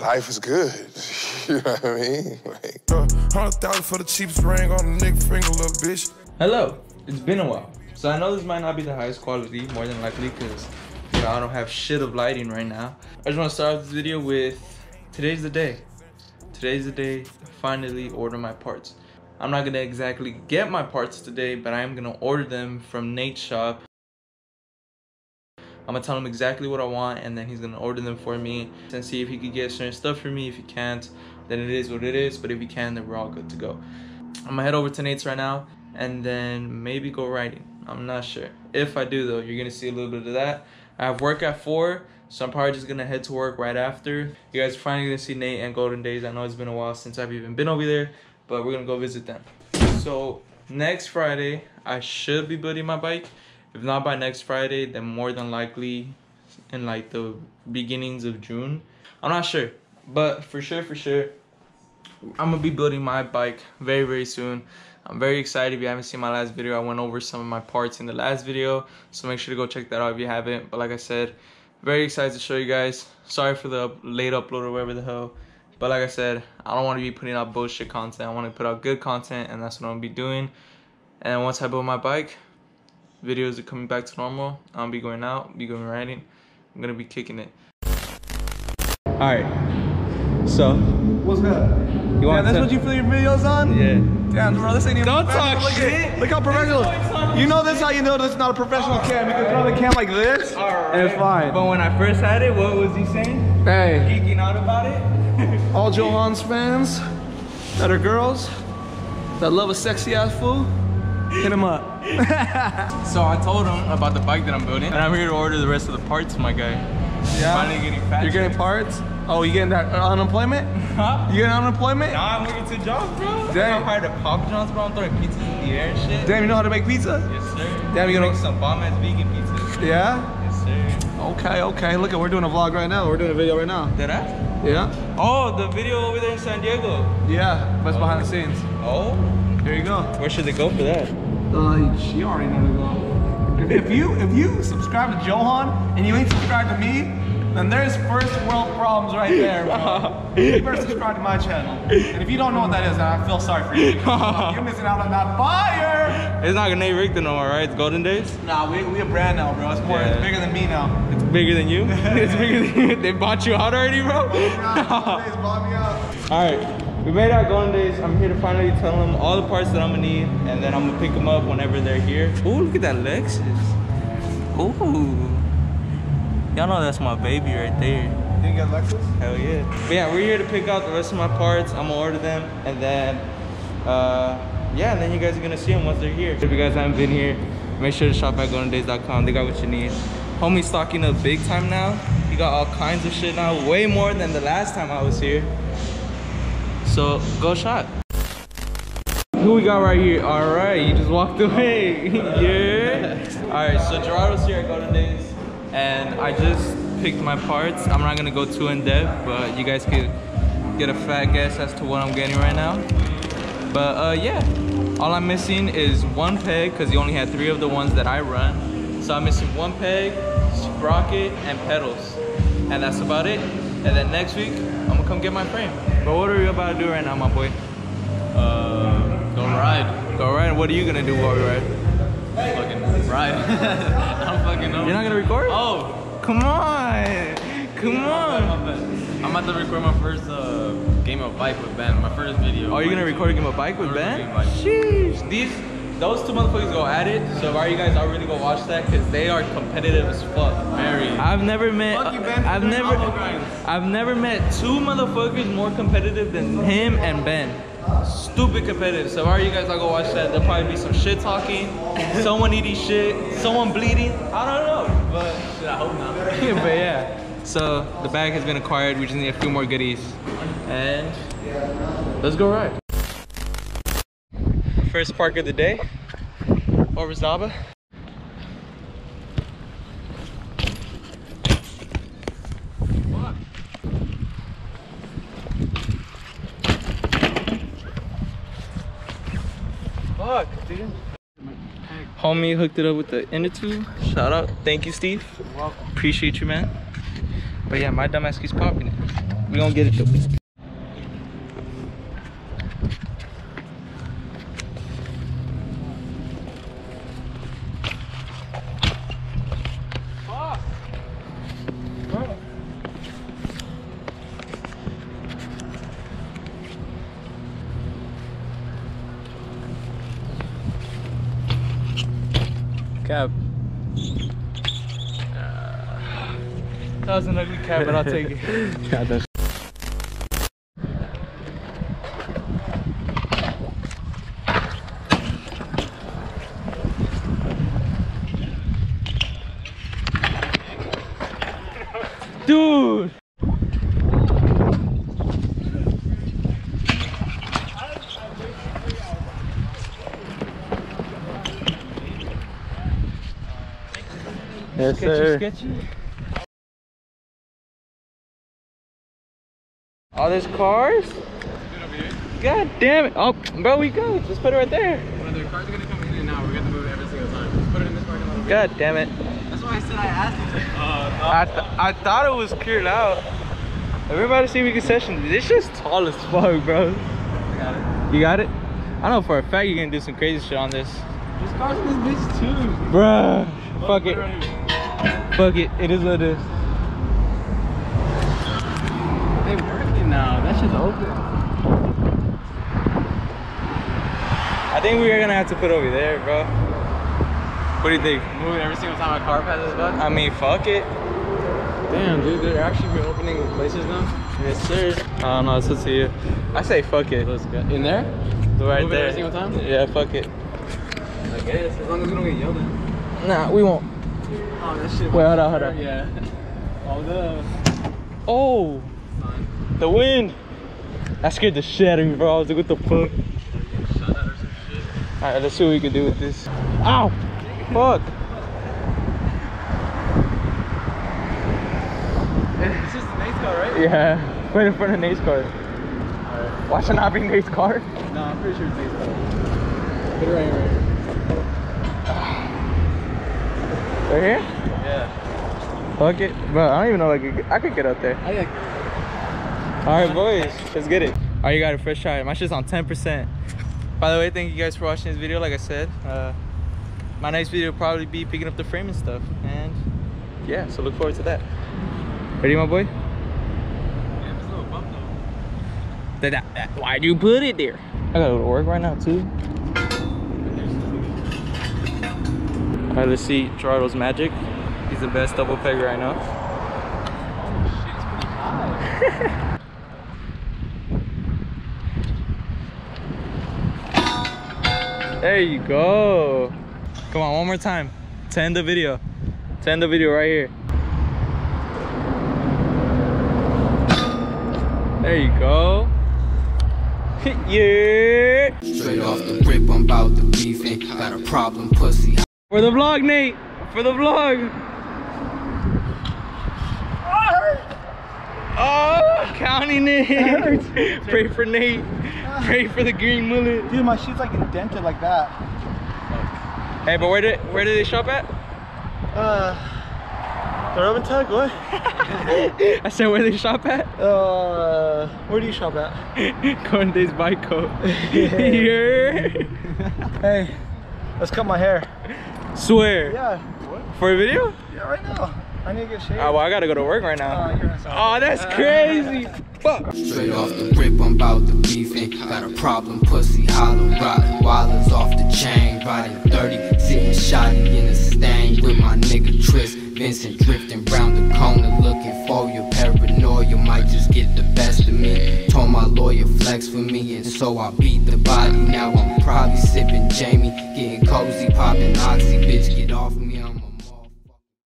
life is good. you know what I mean? Like, Hundred thousand for the cheapest ring on the nigga finger, little bitch. Hello, it's been a while. So I know this might not be the highest quality, more than likely, because you know I don't have shit of lighting right now. I just want to start off this video with today's the day. Today's the day to finally order my parts. I'm not gonna exactly get my parts today, but I am gonna order them from Nate's shop. I'm gonna tell him exactly what I want, and then he's gonna order them for me and see if he could get certain stuff for me. If he can't, then it is what it is. But if he can, then we're all good to go. I'm gonna head over to Nate's right now and then maybe go riding. I'm not sure. If I do though, you're gonna see a little bit of that. I have work at four, so I'm probably just gonna head to work right after. You guys are finally gonna see Nate and Golden Days. I know it's been a while since I've even been over there, but we're gonna go visit them. So next Friday, I should be building my bike. If not by next Friday, then more than likely in like the beginnings of June. I'm not sure, but for sure, for sure, I'm gonna be building my bike very very soon. I'm very excited. If you haven't seen my last video, I went over some of my parts in the last video, so make sure to go check that out if you haven't. But like I said, very excited to show you guys. Sorry for the late upload or whatever the hell. But like I said, I don't want to be putting out bullshit content. I want to put out good content, and that's what I'm gonna be doing. And once I build my bike, videos are coming back to normal. I'm gonna be going out, be going riding. I'm gonna be kicking it. All right. So What's good? you Yeah, want that's to? what you film your videos on? Yeah. Damn, bro, this ain't even Don't professional. talk look shit. At, look how professional. You know this how you know this is not a professional cam. You can throw the cam like this, and it's fine. But when I first had it, what was he saying? Hey, Geeking out about it? all Johan's fans that are girls that love a sexy ass fool, hit him up. So I told him about the bike that I'm building, and I'm here to order the rest of the parts, my guy. Yeah. Finally getting fat. You're getting parts? Oh, you getting that unemployment? Huh? You getting unemployment? Nah, I'm looking to jobs, bro. Damn. I'm hired at Papa John's, bro. I'm throwing pizzas in the air and shit. Damn, you know how to make pizza? Yes, sir. Damn, you make gonna- some bomb ass vegan pizzas. Yeah. Yes, sir. Okay, okay. Look at we're doing a vlog right now. We're doing a video right now. Did I? Yeah. Oh, the video over there in San Diego. Yeah. That's behind the oh. scenes. Oh, Here you go. where should they go for that? Uh, she already know to go. If, you if you subscribe to Johan and you ain't subscribed to me, then there's first world problems right there, bro. you better subscribe to my channel. And if you don't know what that is, then I feel sorry for you. You're missing out on that fire. It's not Nate Richter no more, right? It's Golden Days. Nah, we we a brand now, bro. It's more. It's bigger than me now. It's bigger than you. it's bigger than you. They bought you out already, bro. All right, we made our Golden Days. I'm here to finally tell them all the parts that I'm gonna need, and then I'm gonna pick them up whenever they're here. Ooh, look at that Lexus. Ooh, y'all know that's my baby right there. You get Lexus? Hell yeah. But yeah, we're here to pick out the rest of my parts. I'm gonna order them, and then, uh, yeah, and then you guys are gonna see them once they're here. If you guys haven't been here, make sure to shop at goldendays.com. They got what you need. Homie's stocking up big time now. He got all kinds of shit now, way more than the last time I was here. So go shop. Who we got right here? All right, you just walked away. yeah. All right, so Gerardo's here at Golden Days, and I just picked my parts. I'm not gonna go too in depth, but you guys could get a fat guess as to what I'm getting right now. But uh, yeah, all I'm missing is one peg because he only had three of the ones that I run. So I'm missing one peg, sprocket, and pedals, and that's about it. And then next week, I'm gonna come get my frame. But what are you about to do right now, my boy? Uh, go ride. Go ride. What are you gonna do while we ride? Fucking ride. I don't fucking know. You're not gonna record? Oh, Come on, come on. I'm about to record my first uh, game of bike with Ben. My first video. Are you gonna record a game of bike with Ben? Sheesh. These, those two motherfuckers go at it. So why are you guys already go watch that? Cause they are competitive as fuck. Very. I've never met. Fuck you, Ben, I've never. I've never met two motherfuckers more competitive than him and Ben. Stupid competitive. So why are you guys not go watch that? There'll probably be some shit talking, someone eating shit, someone bleeding. I don't know, but Shit, I hope not. but yeah. So the bag has been acquired. We just need a few more goodies, and let's go ride. First park of the day. Over Zaba. Fuck, dude. Homie hooked it up with the inner tube. Shout out. Thank you, Steve. Appreciate you, man. But yeah, my dumbass keeps popping it. We gonna get it though. Cab. That was an ugly cab, but I'll take it. Dude! Yes, Sketchy, sir. sketchy. All these cars? God damn it. Oh, bro, we go. Just put it right there. When the cars are gonna come in and out, we're gonna move every single time. Just put it in this parking lot. God damn it. That's why I said I asked you to. Uh, I, th I thought it was cleared out. Everybody see me concession. This just tall as fuck, bro. I got it. You got it? I know for a fact you're gonna do some crazy shit on this. There's cars in this bitch too. Bruh. Fuck it. Fuck it. It is what it is. They working now. That shit's open. I think we're gonna have to put over there, bro. What do you think? Moving every single time a car passes by. I mean, fuck it. Damn, dude, they're actually reopening places now. Yes, sir. I don't know. It's up to you. I say fuck it. Let's go. In there? The right Move it there. every single time? Yeah, fuck it. I guess, as long as we don't get yelled at. Nah, we won't. Oh, that shit. Wait, hold on, hold on. Yeah. Hold up. Oh, the wind. That scared the shit out of me, bro. I was like, what the fuck? Shut up or some shit. All right, let's see what we can do with this. Ow! Fuck. This is the Nate's car, right? Yeah, right in front of Nate's car. Alright. Watch it not be Nate's car. No, I'm pretty sure it's Nate's car. Put it right here, right here. Right here? Yeah. Fuck it. Bro, I don't even know if I could, I could get up there. I like All right, boys, let's get it. All right, you got a fresh try. My shit's on 10%. By the way, thank you guys for watching this video. Like I said, uh, my next video will probably be picking up the frame and stuff. And yeah, so look forward to that. Ready, my boy? Yeah, there's a little bump though. Why'd you put it there? I gotta go to work right now, too. All right, let's see Gerardo's magic. He's the best double pegger I know. There you go. Come on, one more time. To end the video. To end the video right here. There you go. yeah. Straight off the rip, I'm about to beef and got a problem, pussy. For the vlog, Nate. For the vlog. Oh, counting it. Pray for Nate. Pray for the green mullet. Dude, my shit's like indented like that. Hey, but where did where did they shop at? Uh, the Urban Tug, what? I said where they shop at? Uh, where do you shop at? Conde's bike coat. Here. Hey, let's cut my hair. Swear. Yeah, For a video? yeah, right now. I need to get shaved. Oh, well, I gotta go to work right now. Uh, Oh, that's crazy. Fuck. Straight off the rip, I'm about to beef and got a problem, pussy. Hollow rotten, wallers off the chain, riding 30, sitting shotty in a stain with my nigga Tris. Vincent drifting round the corner, looking for your paranoia. Of me. Told my lawyer flex for me, and so I beat the body. Now I'm probably sipping Jamie, getting cozy, popping oxy. Bitch, get off me. I'm